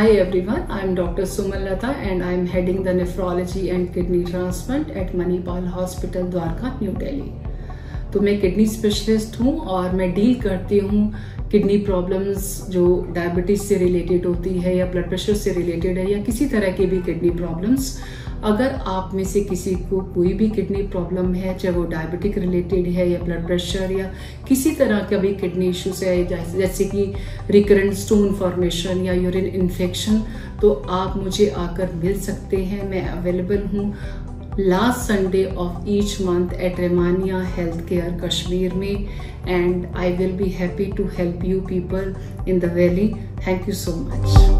Hi everyone, I am Dr. Sumal Lata and I am heading the nephrology and kidney transplant at Manipal Hospital, Dwarka, New Delhi. तो मैं kidney specialist हूँ और मैं deal करती हूँ kidney problems जो diabetes से related होती है या ब्लड प्रेशर से रिलेटेड है या किसी तरह की भी किडनी प्रॉब्लम्स अगर आप में से किसी को कोई भी किडनी प्रॉब्लम है, चाहे वो डायबिटिक रिलेटेड है या ब्लड प्रेशर या किसी तरह का भी किडनी इश्यूज़ है, जैसे कि रिकरेंट स्टोन फॉर्मेशन या यूरिन इन्फेक्शन तो आप मुझे आकर मिल सकते हैं। मैं अवेलेबल हूँ। last Sunday of each month at Remania Healthcare Kashmir me, and I will be happy to help you people in the valley. Thank you so much.